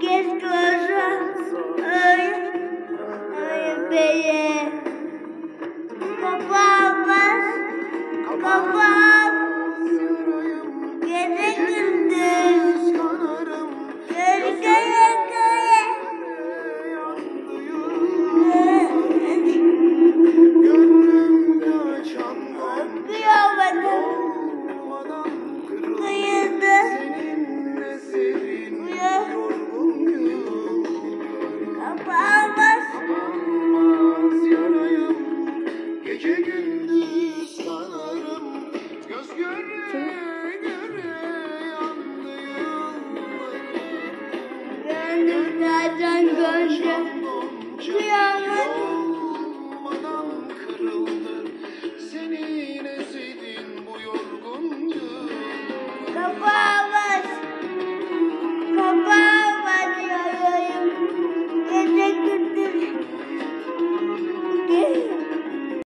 Get closer. I, I, baby. 春风